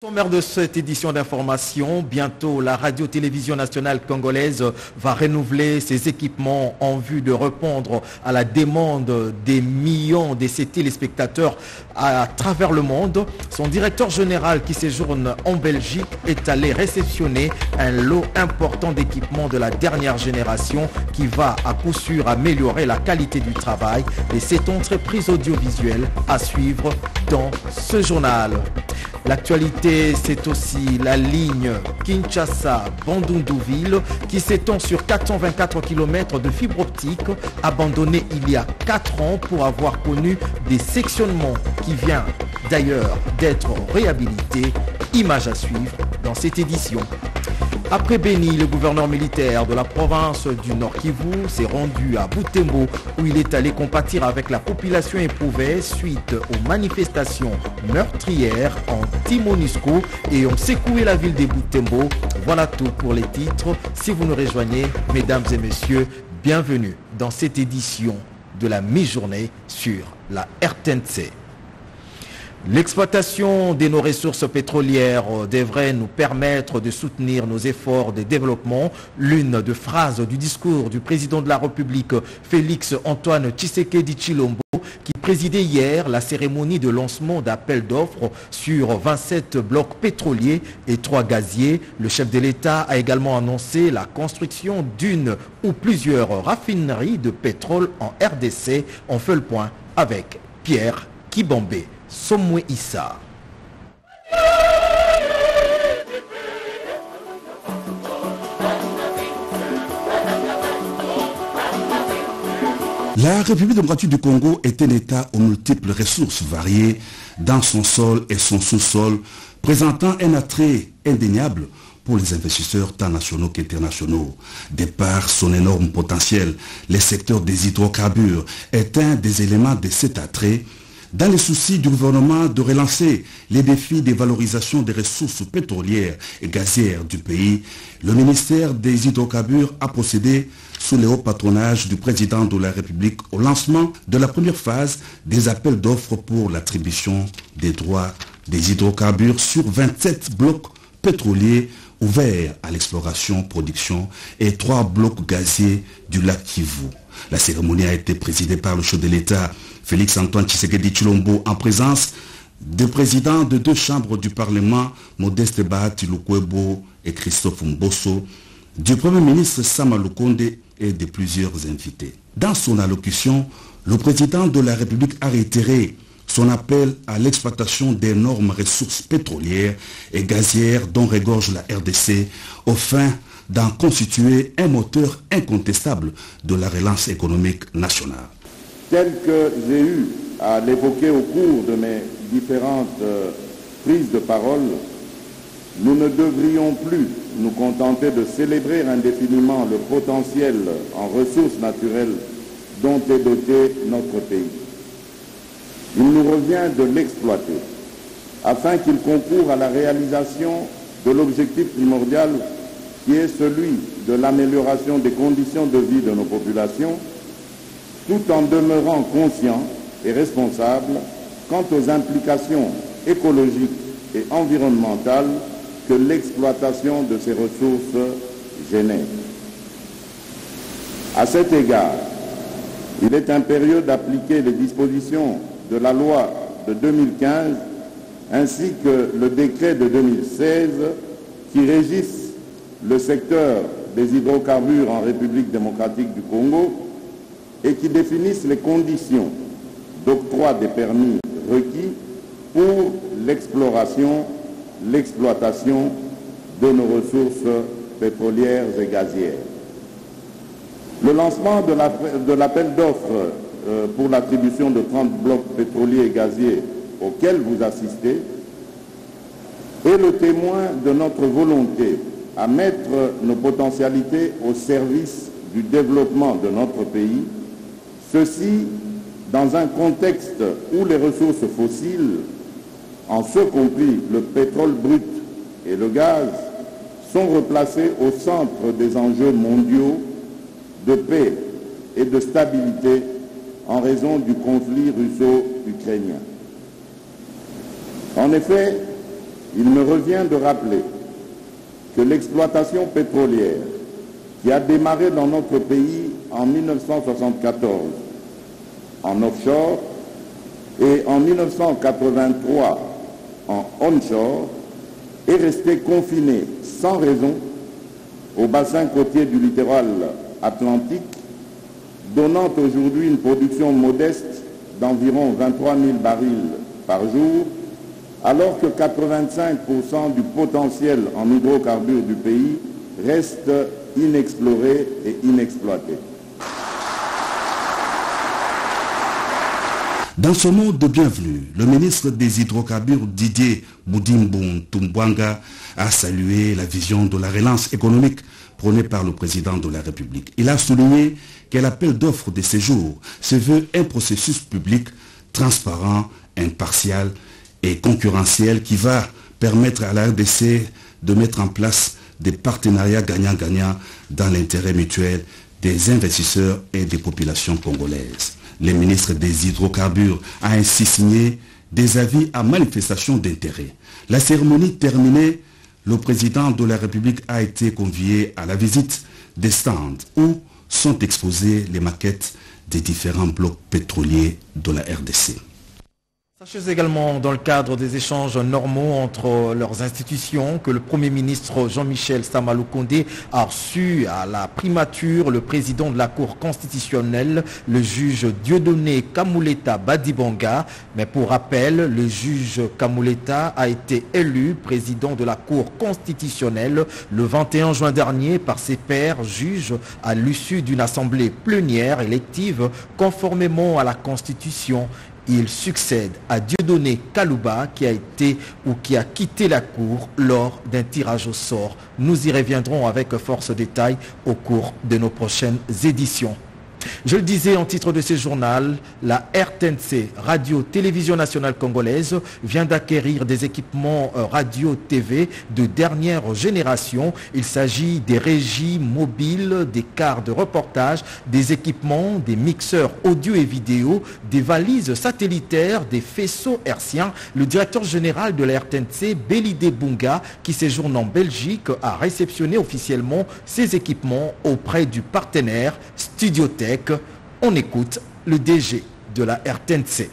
Sommaire de cette édition d'information, bientôt la radio-télévision nationale congolaise va renouveler ses équipements en vue de répondre à la demande des millions de ses téléspectateurs à travers le monde. Son directeur général qui séjourne en Belgique est allé réceptionner un lot important d'équipements de la dernière génération qui va à coup sûr améliorer la qualité du travail et cette entreprise audiovisuelle à suivre dans ce journal. L'actualité, c'est aussi la ligne Kinshasa-Bandundouville qui s'étend sur 424 km de fibre optique abandonnée il y a 4 ans pour avoir connu des sectionnements qui viennent d'ailleurs d'être réhabilités. Image à suivre dans cette édition. Après Béni, le gouverneur militaire de la province du Nord Kivu s'est rendu à Boutembo où il est allé compatir avec la population éprouvée suite aux manifestations meurtrières en Et ont secoué la ville de Boutembo. Voilà tout pour les titres. Si vous nous rejoignez, mesdames et messieurs, bienvenue dans cette édition de la mi-journée sur la RTNC. L'exploitation de nos ressources pétrolières devrait nous permettre de soutenir nos efforts de développement. L'une des phrases du discours du président de la République, Félix Antoine Tshisekedi Chilombo, qui présidait hier la cérémonie de lancement d'appel d'offres sur 27 blocs pétroliers et 3 gaziers. Le chef de l'État a également annoncé la construction d'une ou plusieurs raffineries de pétrole en RDC. On fait le point avec Pierre Kibambé. Somwe Issa. La République démocratique du Congo est un État aux multiples ressources variées dans son sol et son sous-sol, présentant un attrait indéniable pour les investisseurs tant nationaux qu'internationaux. De par son énorme potentiel, le secteur des hydrocarbures est un des éléments de cet attrait dans les soucis du gouvernement de relancer les défis des valorisations des ressources pétrolières et gazières du pays, le ministère des hydrocarbures a procédé sous le haut patronage du président de la République au lancement de la première phase des appels d'offres pour l'attribution des droits des hydrocarbures sur 27 blocs pétroliers ouverts à l'exploration, production et trois blocs gaziers du lac Kivu. La cérémonie a été présidée par le chef de l'État, Félix Antoine Tshisekedi Chilombo, en présence des présidents de deux chambres du Parlement, Modeste Bahati Lukwebo et Christophe Mbosso, du Premier ministre Sama Lukonde et de plusieurs invités. Dans son allocution, le président de la République a réitéré son appel à l'exploitation d'énormes ressources pétrolières et gazières dont regorge la RDC au fin d'en constituer un moteur incontestable de la relance économique nationale. Tel que j'ai eu à l'évoquer au cours de mes différentes euh, prises de parole, nous ne devrions plus nous contenter de célébrer indéfiniment le potentiel en ressources naturelles dont est doté notre pays. Il nous revient de l'exploiter afin qu'il concourt à la réalisation de l'objectif primordial qui est celui de l'amélioration des conditions de vie de nos populations, tout en demeurant conscient et responsable quant aux implications écologiques et environnementales que l'exploitation de ces ressources génère. À cet égard, il est impérieux d'appliquer les dispositions de la loi de 2015 ainsi que le décret de 2016 qui régissent le secteur des hydrocarbures en République démocratique du Congo et qui définissent les conditions d'octroi des permis requis pour l'exploration, l'exploitation de nos ressources pétrolières et gazières. Le lancement de l'appel d'offres euh, pour l'attribution de 30 blocs pétroliers et gaziers auxquels vous assistez est le témoin de notre volonté à mettre nos potentialités au service du développement de notre pays, ceci dans un contexte où les ressources fossiles, en ce compris le pétrole brut et le gaz, sont replacées au centre des enjeux mondiaux de paix et de stabilité en raison du conflit russo-ukrainien. En effet, il me revient de rappeler que l'exploitation pétrolière qui a démarré dans notre pays en 1974 en offshore et en 1983 en onshore est restée confinée sans raison au bassin côtier du littoral atlantique, donnant aujourd'hui une production modeste d'environ 23 000 barils par jour, alors que 85% du potentiel en hydrocarbures du pays reste inexploré et inexploité. Dans ce monde de bienvenue, le ministre des hydrocarbures Didier Boudimbon Tumbwanga a salué la vision de la relance économique prônée par le président de la République. Il a souligné que l'appel d'offres de séjour se veut un processus public transparent, impartial et concurrentiel qui va permettre à la RDC de mettre en place des partenariats gagnant-gagnant dans l'intérêt mutuel des investisseurs et des populations congolaises. Le ministre des hydrocarbures a ainsi signé des avis à manifestation d'intérêt. La cérémonie terminée, le président de la République a été convié à la visite des stands où sont exposées les maquettes des différents blocs pétroliers de la RDC. Sachez également dans le cadre des échanges normaux entre leurs institutions que le Premier ministre Jean-Michel Samalou Condé a reçu à la primature le président de la Cour constitutionnelle, le juge Dieudonné Kamouleta Badibanga. Mais pour rappel, le juge Kamouleta a été élu président de la Cour constitutionnelle le 21 juin dernier par ses pairs juges à l'issue d'une assemblée plénière élective conformément à la Constitution il succède à Dieudonné Kalouba qui a été ou qui a quitté la cour lors d'un tirage au sort. Nous y reviendrons avec force détail au cours de nos prochaines éditions. Je le disais en titre de ce journal, la RTNC, Radio-Télévision Nationale Congolaise, vient d'acquérir des équipements radio-TV de dernière génération. Il s'agit des régies mobiles, des quarts de reportage, des équipements, des mixeurs audio et vidéo, des valises satellitaires, des faisceaux hertziens. Le directeur général de la RTNC, Belide Bunga, qui séjourne en Belgique, a réceptionné officiellement ces équipements auprès du partenaire Studiotech. On écoute le DG de la RTNC.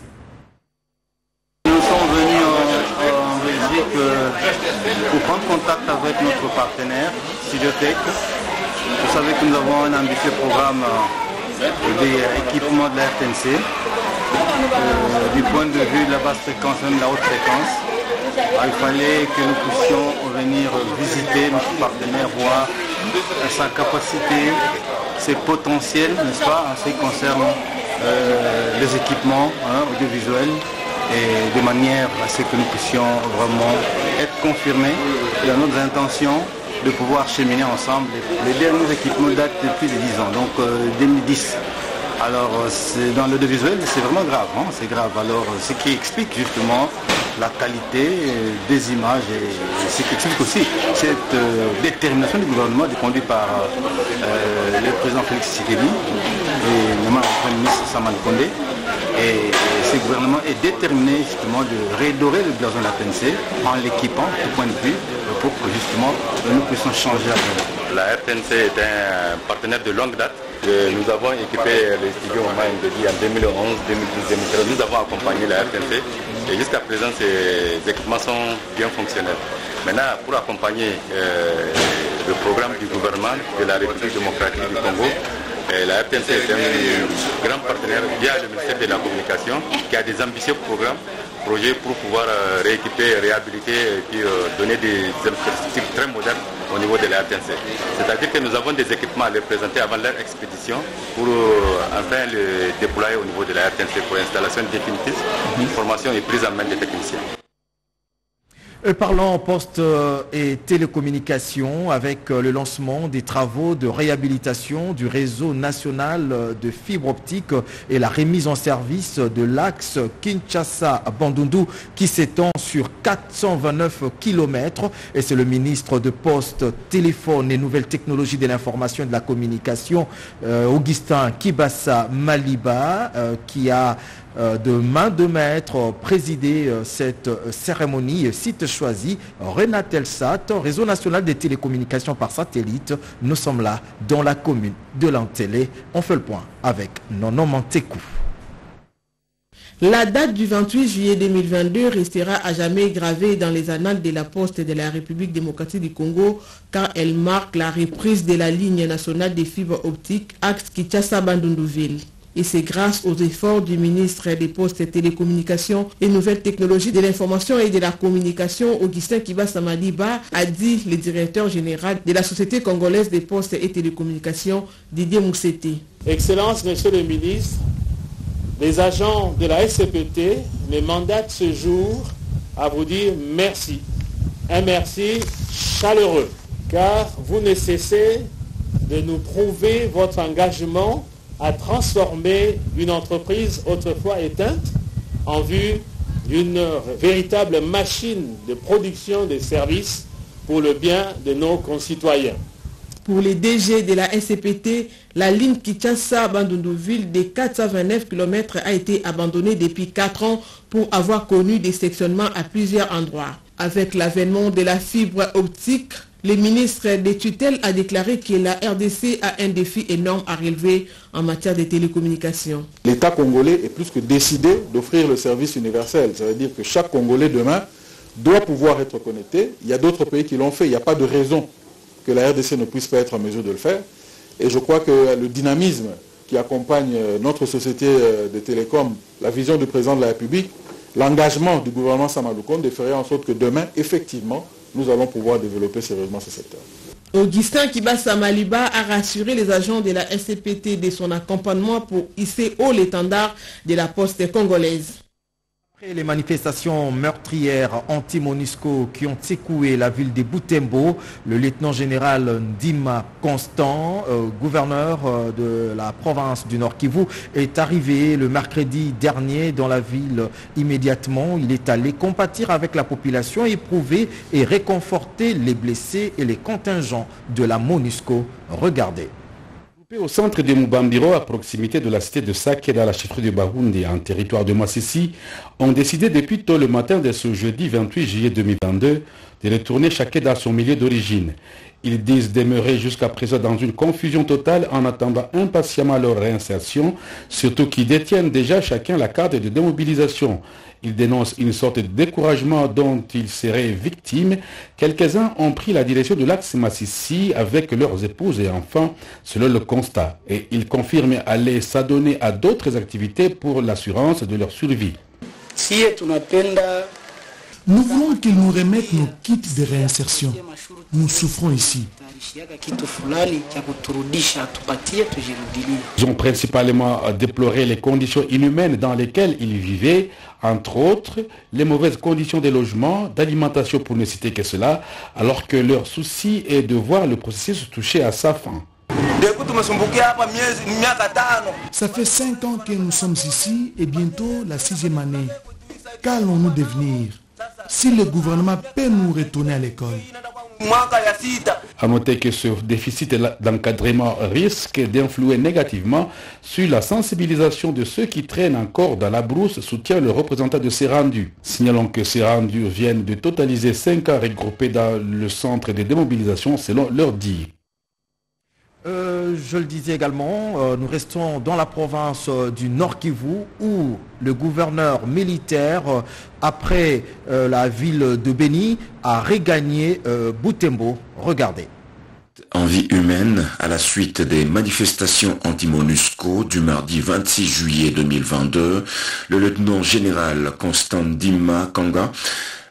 Nous sommes venus en, Belgique euh, pour prendre contact avec notre partenaire Studiotech. Vous savez que nous avons un ambitieux programme euh, d'équipement de la RTNC. Euh, du point de vue de la basse fréquence, même de la haute fréquence, il fallait que nous puissions venir visiter notre partenaire, voir sa capacité, ses potentiels, n'est-ce pas, en ce qui concerne euh, les équipements hein, audiovisuels et de manière à ce que nous puissions vraiment être confirmés dans notre intention de pouvoir cheminer ensemble. Les derniers équipements datent depuis 10 ans, donc euh, 2010. Alors c'est dans l'audiovisuel, c'est vraiment grave, hein, c'est grave. Alors ce qui explique justement la qualité des images et ce qui explique aussi cette euh, détermination du gouvernement conduit par euh, le président Félix Tshisekedi et le Premier ministre Samal Kondé. Et ce gouvernement est déterminé justement de redorer le blason de la PNC en l'équipant tout point de vue pour que justement nous puissions changer la vie. La RTNC est un partenaire de longue date. Nous avons équipé les studios en 2011, 2012, 2013. Nous avons accompagné la RTNC et jusqu'à présent ces équipements sont bien fonctionnels. Maintenant, pour accompagner euh, le programme du gouvernement de la République démocratique du Congo, euh, la RTNC est un grand partenaire via le ministère de la Communication qui a des ambitieux programmes projets pour pouvoir euh, rééquiper, réhabiliter et puis euh, donner des infrastructures très modernes au niveau de la RTNC. C'est-à-dire que nous avons des équipements à les présenter avant leur expédition pour euh, enfin les déployer au niveau de la RTNC pour installation définitive, formation et prise en main des techniciens. Parlons poste et télécommunications avec le lancement des travaux de réhabilitation du réseau national de fibre optique et la remise en service de l'axe Kinshasa-Bandundu qui s'étend sur 429 km. Et c'est le ministre de Poste, Téléphone et Nouvelles Technologies de l'Information et de la Communication, euh, Augustin Kibassa Maliba, euh, qui a de main de maître présider cette cérémonie. Site choisi, Renat Elsat, réseau national des télécommunications par satellite. Nous sommes là dans la commune de Lantélé. On fait le point avec Nono Mantekou. La date du 28 juillet 2022 restera à jamais gravée dans les annales de la Poste de la République démocratique du Congo car elle marque la reprise de la ligne nationale des fibres optiques axe Kinshasa-Bandundouville. Et c'est grâce aux efforts du ministre des Postes et Télécommunications et Nouvelles Technologies de l'Information et de la Communication, Augustin Kibasa Maliba, a dit le directeur général de la Société congolaise des Postes et Télécommunications, Didier Mousseti. Excellence, Monsieur le ministre, les agents de la SCPT me mandatent ce jour à vous dire merci. Un merci chaleureux, car vous ne cessez de nous prouver votre engagement à transformer une entreprise autrefois éteinte en vue d'une véritable machine de production de services pour le bien de nos concitoyens. Pour les DG de la SCPT, la ligne Kinshasa-Bandundouville de 429 km a été abandonnée depuis 4 ans pour avoir connu des sectionnements à plusieurs endroits. Avec l'avènement de la fibre optique, le ministre des tutelles a déclaré que la RDC a un défi énorme à relever en matière de télécommunications. L'État congolais est plus que décidé d'offrir le service universel. Ça veut dire que chaque Congolais demain doit pouvoir être connecté. Il y a d'autres pays qui l'ont fait. Il n'y a pas de raison que la RDC ne puisse pas être en mesure de le faire. Et je crois que le dynamisme qui accompagne notre société de télécom, la vision du président de la République, l'engagement du gouvernement Samaloukonde ferait en sorte que demain, effectivement, nous allons pouvoir développer sérieusement ce secteur. Augustin Kibasa Maliba a rassuré les agents de la SCPT de son accompagnement pour hisser haut l'étendard de la poste congolaise. Après les manifestations meurtrières anti-MONUSCO qui ont secoué la ville de Boutembo, le lieutenant-général Ndima Constant, euh, gouverneur euh, de la province du Nord Kivu, est arrivé le mercredi dernier dans la ville immédiatement. Il est allé compatir avec la population, éprouver et réconforter les blessés et les contingents de la MONUSCO. Regardez. Au centre de Mubambiro, à proximité de la cité de Sake, dans la chefferie de Barundi, en territoire de Massissi, ont décidé depuis tôt le matin de ce jeudi 28 juillet 2022 de retourner chacun dans son milieu d'origine. Ils disent demeurer jusqu'à présent dans une confusion totale en attendant impatiemment leur réinsertion, surtout qu'ils détiennent déjà chacun la carte de démobilisation. Ils dénoncent une sorte de découragement dont ils seraient victimes. Quelques-uns ont pris la direction de l'axe Massissi avec leurs épouses et enfants, selon le constat. Et ils confirment aller s'adonner à d'autres activités pour l'assurance de leur survie. Nous voulons qu'ils nous remettent nos kits de réinsertion. Nous souffrons ici. Ils ont principalement déploré les conditions inhumaines dans lesquelles ils vivaient, entre autres les mauvaises conditions de logement, d'alimentation pour ne citer que cela, alors que leur souci est de voir le processus toucher à sa fin. Ça fait cinq ans que nous sommes ici et bientôt la sixième année. Qu'allons-nous devenir si le gouvernement peut nous retourner à l'école? À noter que ce déficit d'encadrement risque d'influer négativement sur la sensibilisation de ceux qui traînent encore dans la brousse, soutient le représentant de ces rendus. Signalons que ces rendus viennent de totaliser 5 cas regroupés dans le centre de démobilisation selon leur dit. Euh, je le disais également, euh, nous restons dans la province euh, du Nord Kivu où le gouverneur militaire, après la ville de Beni, a regagné Boutembo. Regardez. En vie humaine, à la suite des manifestations anti-MONUSCO du mardi 26 juillet 2022, le lieutenant général Constant Dima Kanga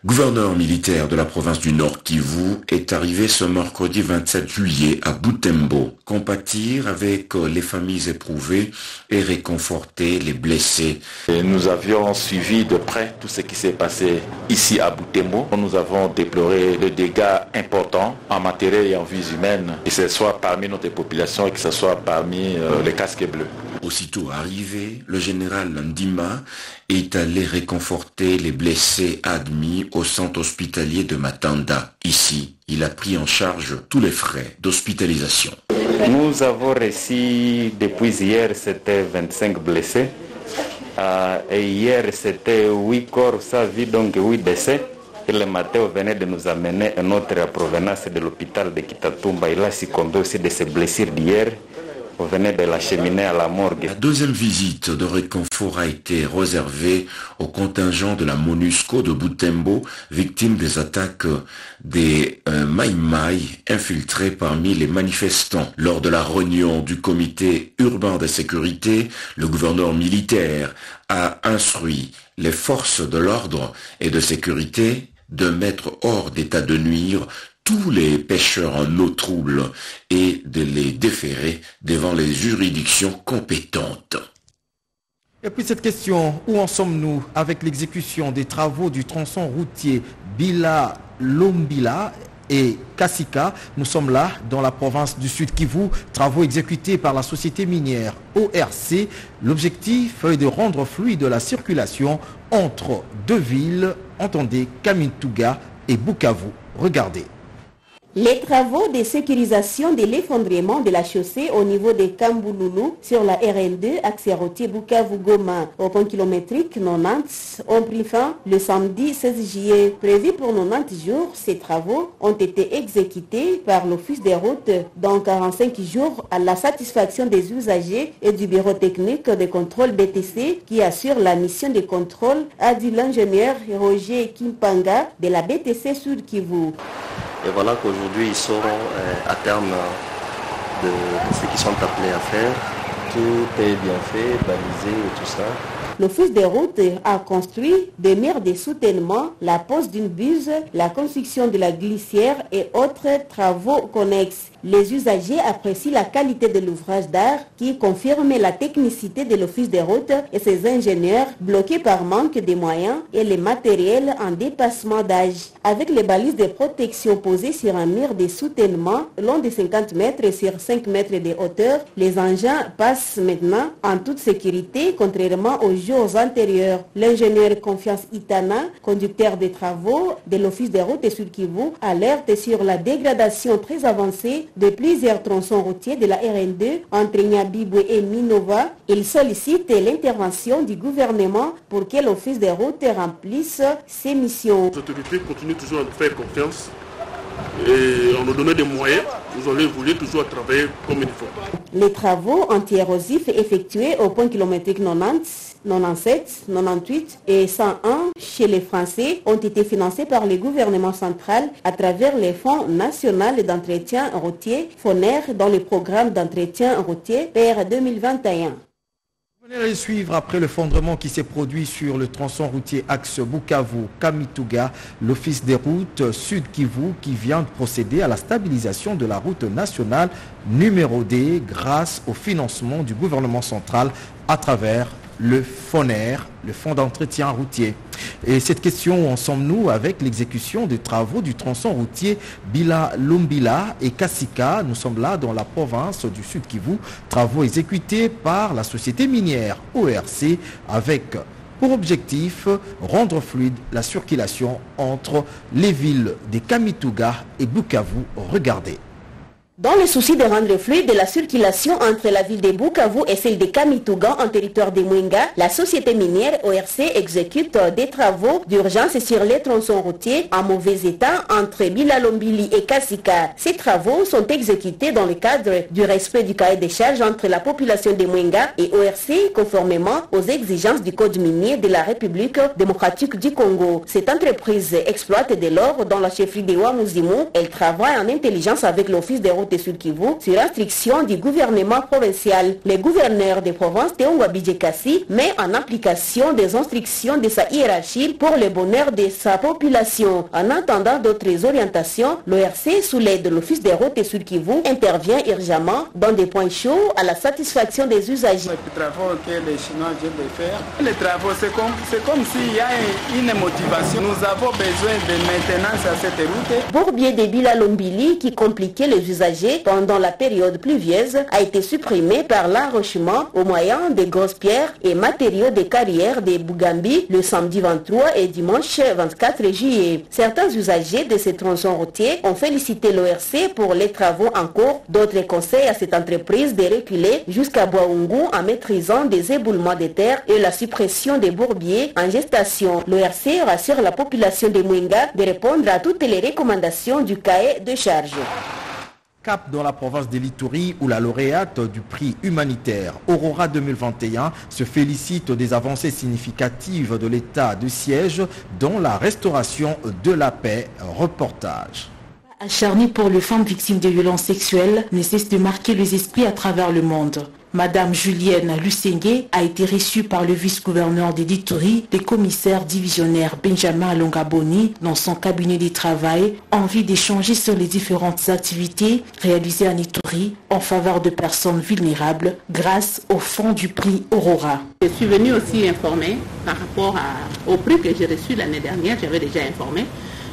gouverneur militaire de la province du Nord Kivu, est arrivé ce mercredi 27 juillet à Boutembo, compatir avec les familles éprouvées et réconforter les blessés. nous avions suivi de près tout ce qui s'est passé ici à Boutembo. Nous avons déploré le dégâts importants en matériel et en vies humaines, que ce soit parmi notre population et que ce soit parmi les casques bleus. Aussitôt arrivé, le général Ndima est allé réconforter les blessés admis au centre hospitalier de Matanda. Ici, il a pris en charge tous les frais d'hospitalisation. Nous avons reçu depuis hier, c'était 25 blessés et hier, c'était 8 corps, ça vit donc 8 décès. Et le matin, venait de nous amener un autre à provenance de l'hôpital de Kitatumba. Il a succombé aussi de ses blessures d'hier. La deuxième visite de réconfort a été réservée au contingent de la MONUSCO de Boutembo, victime des attaques des euh, Maïmaï infiltrés parmi les manifestants. Lors de la réunion du comité urbain de sécurité, le gouverneur militaire a instruit les forces de l'ordre et de sécurité de mettre hors d'état de nuire tous les pêcheurs en eau trouble et de les déférer devant les juridictions compétentes. Et puis cette question, où en sommes-nous avec l'exécution des travaux du tronçon routier Bila Lombila et Kassika? Nous sommes là dans la province du Sud Kivu, travaux exécutés par la société minière ORC. L'objectif est de rendre fluide la circulation entre deux villes, entendez Kamintuga et Bukavu. Regardez. Les travaux de sécurisation de l'effondrement de la chaussée au niveau de Kambouloulou sur la RN2 accès routier Bukavu-Goma au point kilométrique 90 ont pris fin le samedi 16 juillet. Prévu pour 90 jours, ces travaux ont été exécutés par l'Office des routes dans 45 jours à la satisfaction des usagers et du bureau technique de contrôle BTC qui assure la mission de contrôle, a dit l'ingénieur Roger Kimpanga de la BTC Sud Kivu. Et voilà qu'aujourd'hui, ils seront à terme de, ce qu'ils sont appelés à faire. Tout est bien fait, balisé et tout ça. L'Office des routes a construit des murs de soutènement, la pose d'une buse, la construction de la glissière et autres travaux connexes. Les usagers apprécient la qualité de l'ouvrage d'art qui confirme la technicité de l'Office des routes et ses ingénieurs bloqués par manque de moyens et les matériels en dépassement d'âge. Avec les balises de protection posées sur un mur de soutènement long de 50 mètres sur 5 mètres de hauteur, les engins passent maintenant en toute sécurité contrairement aux jours antérieurs. L'ingénieur Confiance Itana, conducteur des travaux de l'Office des routes et Sud Kivu, alerte sur la dégradation très avancée de plusieurs tronçons routiers de la RN2 entre Nyabibwe et Minova. Il sollicite l'intervention du gouvernement pour que l'Office des routes remplisse ses missions. Les autorités continuent toujours à nous faire confiance et on nous donne des moyens. Nous allons évoluer toujours travailler comme il faut. Les travaux anti-érosifs effectués au point kilométrique 90, 97, 98 et 101 chez les Français ont été financés par le gouvernement central à travers les fonds nationaux d'entretien routier, FONER, dans le programme d'entretien routier PR 2021. Venez les suivre après l'effondrement qui s'est produit sur le tronçon routier axe Bukavu-Kamituga, l'Office des routes Sud Kivu qui vient de procéder à la stabilisation de la route nationale numéro D grâce au financement du gouvernement central à travers le FONER, le Fonds d'entretien routier. Et cette question, en sommes-nous avec l'exécution des travaux du tronçon routier Bila-Lumbila et Kassika? Nous sommes là dans la province du Sud Kivu, travaux exécutés par la société minière ORC avec pour objectif rendre fluide la circulation entre les villes de Kamituga et Bukavu. Regardez. Dans le souci de rendre fluide la circulation entre la ville de Bukavu et celle de Kamituga en territoire de Mwenga, la société minière ORC exécute des travaux d'urgence sur les tronçons routiers en mauvais état entre Bilalombili et Kasika. Ces travaux sont exécutés dans le cadre du respect du cahier des charges entre la population de Mwenga et ORC conformément aux exigences du code minier de la République démocratique du Congo. Cette entreprise exploite de l'or dans la chefferie de Wamuzimu. Elle travaille en intelligence avec l'office des Sud Kivu sur instruction du gouvernement provincial. Le gouverneur des provinces Teongwa Bijekasi met en application des instructions de sa hiérarchie pour le bonheur de sa population. En attendant d'autres orientations, l'ORC, sous l'aide de l'office des routes de Sud Kivu, intervient urgemment dans des points chauds à la satisfaction des usagers. Les travaux que les Chinois viennent de faire, les travaux, c'est comme, c'est comme s'il y a une motivation. Nous avons besoin de maintenance à cette route. Bourbier de Bilalombili qui compliquait les usagers pendant la période pluvieuse a été supprimée par l'enrochement au moyen des grosses pierres et matériaux des carrières des Bougambi le samedi 23 et dimanche 24 juillet. Certains usagers de ces tronçons routiers ont félicité l'ORC pour les travaux en cours. D'autres conseillent à cette entreprise de reculer jusqu'à Boaungu en maîtrisant des éboulements de terre et la suppression des bourbiers en gestation. L'ORC rassure la population de Mwenga de répondre à toutes les recommandations du cahier de charge. Cap dans la province de l'Itourie où la lauréate du prix humanitaire Aurora 2021 se félicite des avancées significatives de l'état de siège dans la restauration de la paix. Reportage. Acharnée pour les femmes victimes de violences sexuelles, ne de marquer les esprits à travers le monde. Madame Julienne Lusengue a été reçue par le vice-gouverneur d'Editouri, le commissaire divisionnaire Benjamin Longaboni dans son cabinet de travail en vue d'échanger sur les différentes activités réalisées en Ituri en faveur de personnes vulnérables grâce au fonds du prix Aurora. Je suis venue aussi informer par rapport au prix que j'ai reçu l'année dernière, j'avais déjà informé,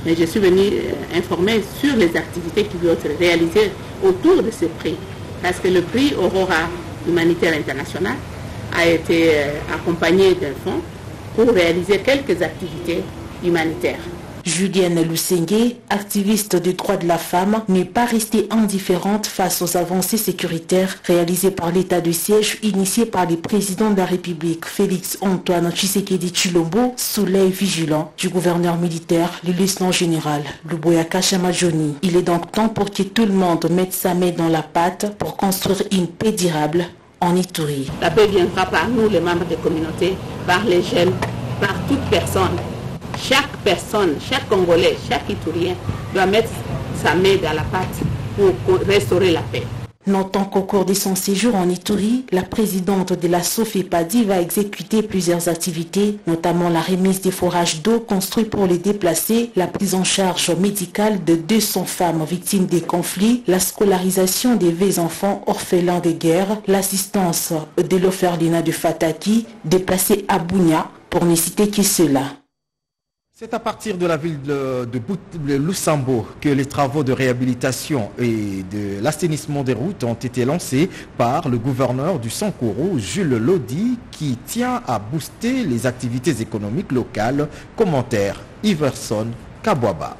mais je suis venue euh, informer sur les activités qui vont être réalisées autour de ce prix. Parce que le prix Aurora humanitaire international a été euh, accompagné d'un fonds pour réaliser quelques activités humanitaires. Julienne Lusengue, activiste des droits de la femme, n'est pas restée indifférente face aux avancées sécuritaires réalisées par l'état de siège initié par le président de la République, Félix Antoine Tshisekedi Chilombo, sous l'œil vigilant du gouverneur militaire, le lieutenant général Luboyaka Chamajoni. Il est donc temps pour que tout le monde mette sa main dans la pâte pour construire une paix durable en Ituri. La paix viendra par nous, les membres des communautés, par les jeunes, par toute personne. Chaque personne, chaque Congolais, chaque Iturien doit mettre sa main dans la pâte pour restaurer la paix. Notant qu'au cours de son séjour en Ituri, la présidente de la Sofepadi va exécuter plusieurs activités, notamment la remise des forages d'eau construits pour les déplacés, la prise en charge médicale de 200 femmes victimes des conflits, la scolarisation des vieux enfants orphelins de guerre, l'assistance de l'Oferlina de Fataki, déplacée à Bounia, pour ne citer que cela. C'est à partir de la ville de, de que les travaux de réhabilitation et de l'assainissement des routes ont été lancés par le gouverneur du Sankourou, Jules Lodi, qui tient à booster les activités économiques locales. Commentaire Iverson Kabwaba.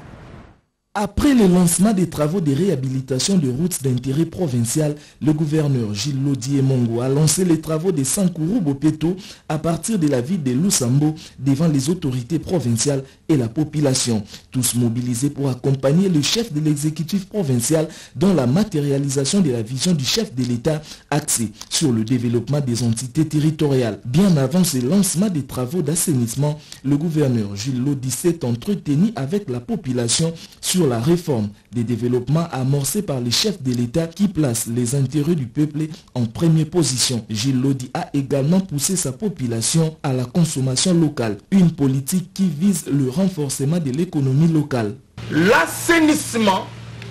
Après le lancement des travaux de réhabilitation de routes d'intérêt provincial, le gouverneur Gilles Lodier Mongo a lancé les travaux de Sankourou Bopeto à partir de la ville de Lusambo devant les autorités provinciales et la population, tous mobilisés pour accompagner le chef de l'exécutif provincial dans la matérialisation de la vision du chef de l'État axée sur le développement des entités territoriales. Bien avant ce lancement des travaux d'assainissement, le gouverneur Gilles Lodi s'est entretenu avec la population sur la réforme des développements amorcés par les chefs de l'État qui placent les intérêts du peuple en première position. Gilles Lodi a également poussé sa population à la consommation locale, une politique qui vise le renforcement de l'économie locale. L'assainissement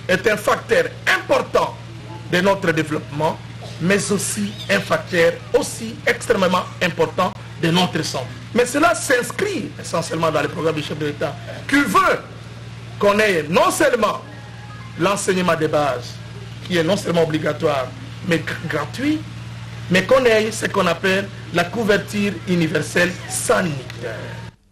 est un facteur important de notre développement, mais aussi un facteur aussi extrêmement important de notre santé. Mais cela s'inscrit essentiellement dans le programme du chef de l'État qui veut qu'on ait non seulement l'enseignement de base, qui est non seulement obligatoire, mais gr- gratuit, mais qu'on ait ce qu'on appelle la couverture universelle sanitaire.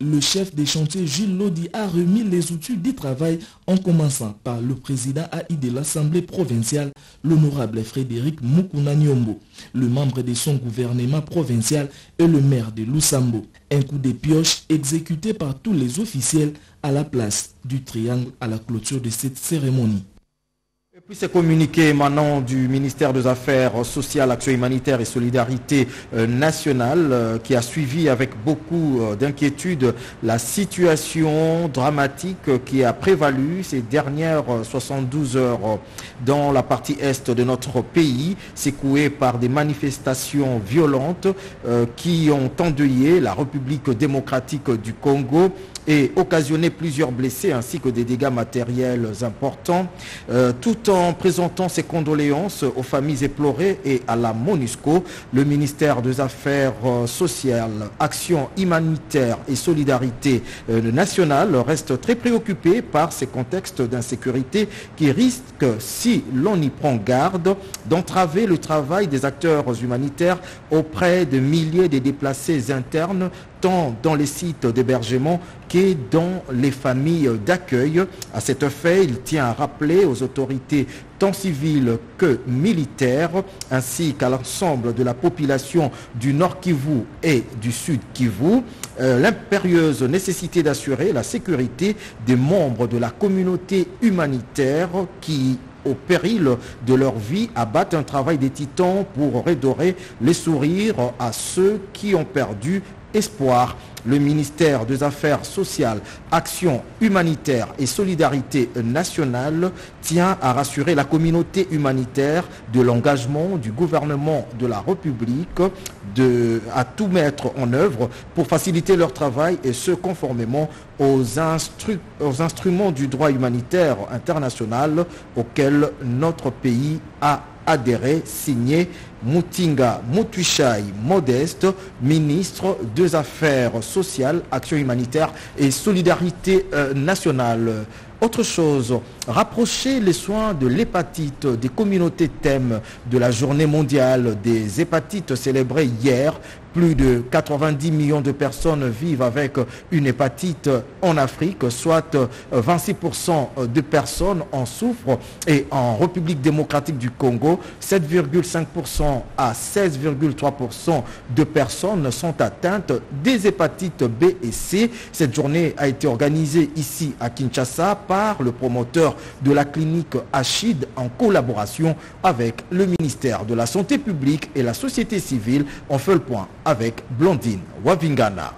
Le chef des chantiers Gilles Lodi a remis les outils du travail en commençant par le président AI de l'Assemblée provinciale, l'honorable Frédéric Mukuna Nyombo, le membre de son gouvernement provincial et le maire de Lusambo. Un coup de pioche exécuté par tous les officiels à la place du triangle à la clôture de cette cérémonie. Puis ces communiqués émanant du ministère des Affaires sociales, Action humanitaire et solidarité euh, nationale euh, qui a suivi avec beaucoup euh, d'inquiétude la situation dramatique qui a prévalu ces dernières euh, 72 heures dans la partie est de notre pays, secouée par des manifestations violentes qui ont endeuillé la République démocratique du Congo et occasionné plusieurs blessés ainsi que des dégâts matériels importants, euh, tout en présentant ses condoléances aux familles éplorées et à la MONUSCO. Le ministère des Affaires euh, sociales, Action humanitaire et solidarité euh, nationale reste très préoccupé par ces contextes d'insécurité qui risquent, si l'on y prend garde, d'entraver le travail des acteurs humanitaires auprès de milliers de déplacés internes tant dans les sites d'hébergement que dans les familles d'accueil. À cet effet, il tient à rappeler aux autorités tant civiles que militaires, ainsi qu'à l'ensemble de la population du Nord Kivu et du Sud Kivu, euh, l'impérieuse nécessité d'assurer la sécurité des membres de la communauté humanitaire qui au péril de leur vie, abattent un travail des titans pour redorer les sourires à ceux qui ont perdu espoir. Le ministère des Affaires sociales, Action humanitaire et solidarité nationale tient à rassurer la communauté humanitaire de l'engagement du gouvernement de la République à tout mettre en œuvre pour faciliter leur travail et ce conformément aux, aux instruments du droit humanitaire international auxquels notre pays a adhéré, signé Moutinga Moutouchai Modeste, ministre des Affaires sociales, Action humanitaire et solidarité euh, nationale. Autre chose, rapprocher les soins de l'hépatite des communautés thèmes de la journée mondiale des hépatites célébrée hier plus de 90 millions de personnes vivent avec une hépatite en Afrique, soit 26% de personnes en souffrent. Et en République démocratique du Congo, 7,5% à 16,3% de personnes sont atteintes des hépatites B et C. Cette journée a été organisée ici à Kinshasa par le promoteur de la clinique Achid en collaboration avec le ministère de la Santé publique et la société civile. On fait point avec Blondine Wavingana.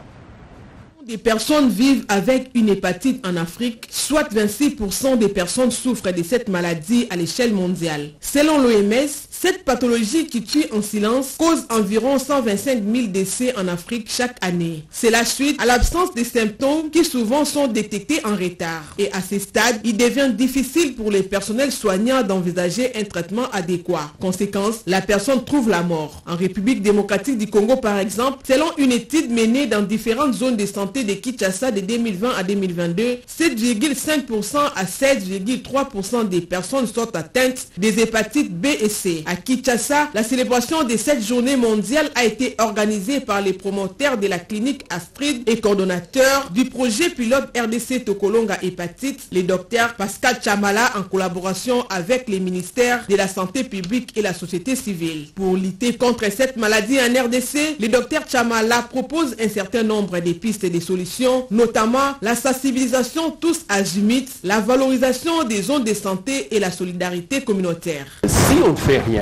Des personnes vivent avec une hépatite en Afrique, soit 26% des personnes souffrent de cette maladie à l'échelle mondiale. Selon l'OMS, cette pathologie qui tue en silence cause environ 125 000 décès en Afrique chaque année. C'est la suite à l'absence de symptômes qui souvent sont détectés en retard. Et à ces stades, il devient difficile pour les personnels soignants d'envisager un traitement adéquat. Conséquence, la personne trouve la mort. En République démocratique du Congo, par exemple, selon une étude menée dans différentes zones de santé de Kinshasa de 2020 à 2022, 7,5% à 16,3% des personnes sont atteintes des hépatites B et C. À Kinshasa, la célébration de cette journée mondiale a été organisée par les promoteurs de la clinique Astrid et coordonnateurs du projet pilote RDC Tokolonga Hépatite, les docteurs Pascal Chamala en collaboration avec les ministères de la Santé publique et la société civile. Pour lutter contre cette maladie en RDC, le docteur Chamala propose un certain nombre de pistes et de solutions, notamment la sensibilisation tous azimuts, la valorisation des zones de santé et la solidarité communautaire. Si on ne fait rien,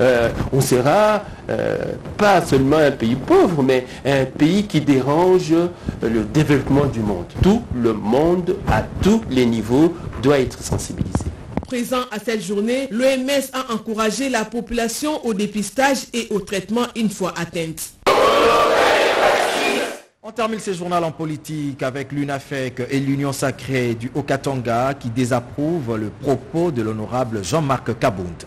euh, on sera euh, pas seulement un pays pauvre, mais un pays qui dérange le développement du monde. Tout le monde, à tous les niveaux, doit être sensibilisé. Présent à cette journée, l'OMS a encouragé la population au dépistage et au traitement une fois atteinte. On termine ce journal en politique avec l'UNAFEC et l'Union sacrée du Haut-Katanga qui désapprouvent le propos de l'honorable Jean-Marc Kabound.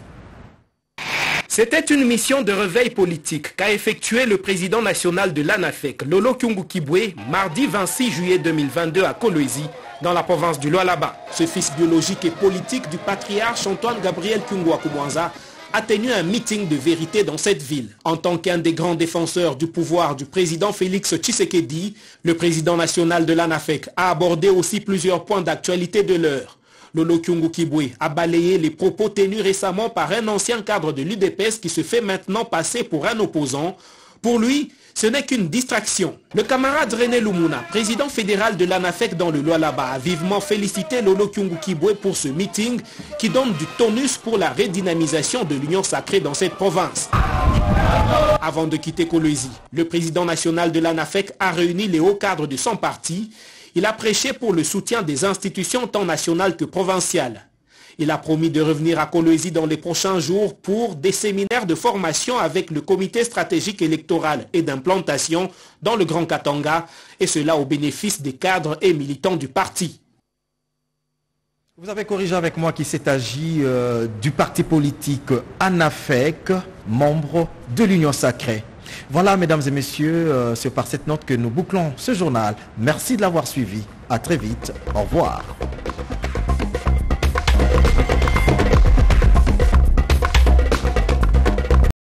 C'était une mission de réveil politique qu'a effectué le président national de l'ANAFEC, Lolo Kyungu Kibwe, mardi 26 juillet 2022 à Kolwezi, dans la province du Lualaba. Ce fils biologique et politique du patriarche Antoine Gabriel Kyungu Akubwanza a tenu un meeting de vérité dans cette ville. En tant qu'un des grands défenseurs du pouvoir du président Félix Tshisekedi, le président national de l'ANAFEC a abordé aussi plusieurs points d'actualité de l'heure. Lolo Kyungu Kibwe a balayé les propos tenus récemment par un ancien cadre de l'UDPS qui se fait maintenant passer pour un opposant. Pour lui, ce n'est qu'une distraction. Le camarade René Lumuna, président fédéral de l'ANAFEC dans le Lualaba, a vivement félicité Lolo Kyungu Kibwe pour ce meeting qui donne du tonus pour la redynamisation de l'Union sacrée dans cette province. Avant de quitter Kolwezi, le président national de l'ANAFEC a réuni les hauts cadres de son parti. Il a prêché pour le soutien des institutions tant nationales que provinciales. Il a promis de revenir à Kolwezi dans les prochains jours pour des séminaires de formation avec le comité stratégique électoral et d'implantation dans le Grand Katanga, et cela au bénéfice des cadres et militants du parti. Vous avez corrigé avec moi qu'il s'est agi euh, du parti politique ANAFEC, membre de l'Union sacrée. Voilà, mesdames et messieurs, euh, c'est par cette note que nous bouclons ce journal. Merci de l'avoir suivi. À très vite. Au revoir.